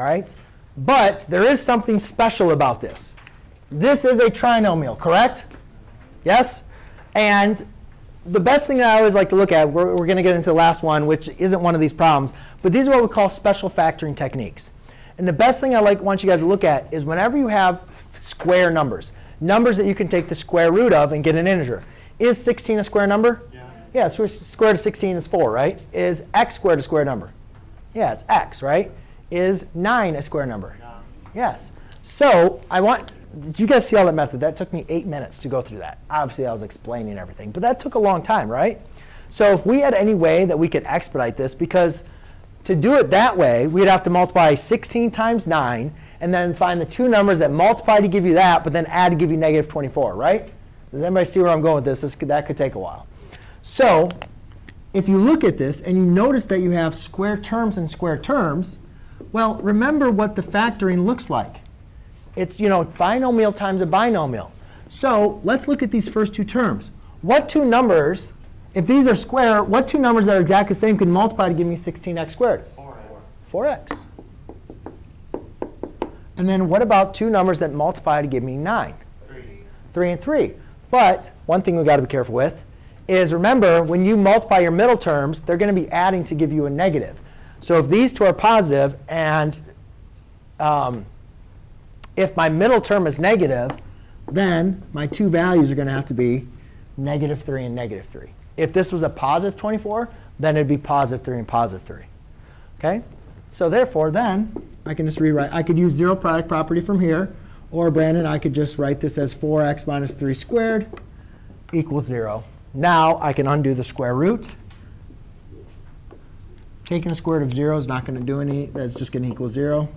All right? But there is something special about this. This is a trinomial, correct? Yes? And the best thing that I always like to look at, we're, we're going to get into the last one, which isn't one of these problems, but these are what we call special factoring techniques. And the best thing I like want you guys to look at is whenever you have square numbers, numbers that you can take the square root of and get an integer. Is 16 a square number? Yeah. Yeah, so square root of 16 is 4, right? Is x squared a square number? Yeah, it's x, right? Is 9 a square number? Yes. So I want, did you guys see all that method? That took me eight minutes to go through that. Obviously, I was explaining everything. But that took a long time, right? So if we had any way that we could expedite this, because to do it that way, we'd have to multiply 16 times 9, and then find the two numbers that multiply to give you that, but then add to give you negative 24, right? Does anybody see where I'm going with this? this could, that could take a while. So if you look at this and you notice that you have square terms and square terms, well, remember what the factoring looks like. It's you know binomial times a binomial. So let's look at these first two terms. What two numbers, if these are square, what two numbers that are exactly the same can multiply to give me 16x squared? Four. 4x. And then what about two numbers that multiply to give me 9? Three. 3 and 3. But one thing we've got to be careful with is remember, when you multiply your middle terms, they're going to be adding to give you a negative. So if these two are positive and um, if my middle term is negative, then my two values are going to have to be negative 3 and negative 3. If this was a positive 24, then it'd be positive 3 and positive 3. Okay? So therefore, then, I can just rewrite. I could use zero product property from here. Or, Brandon, I could just write this as 4x minus 3 squared equals 0. Now I can undo the square root. Taking the square root of 0 is not going to do any. That's just going to equal 0.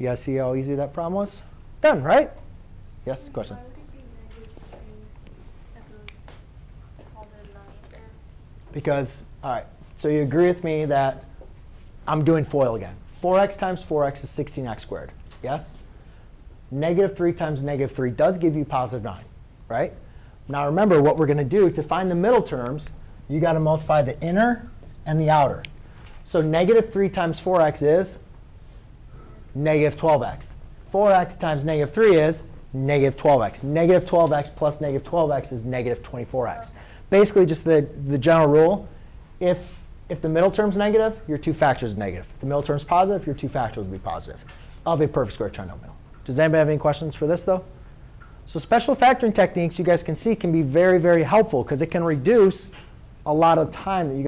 You guys see how easy that problem was? Done, right? Yes, question. Why would it be negative three at the positive nine there? Because, all right, so you agree with me that I'm doing FOIL again. 4x times 4x is 16x squared. Yes? Negative 3 times negative 3 does give you positive 9, right? Now remember what we're going to do to find the middle terms, you got to multiply the inner and the outer. So negative 3 times 4x is negative 12x. 4x times negative 3 is negative 12x. Negative 12x plus negative 12x is negative 24x. Basically, just the, the general rule, if, if the middle term's negative, your two factors are negative. If the middle term's positive, your two factors will be positive of a perfect square trinomial. Does anybody have any questions for this, though? So special factoring techniques, you guys can see, can be very, very helpful because it can reduce a lot of time that you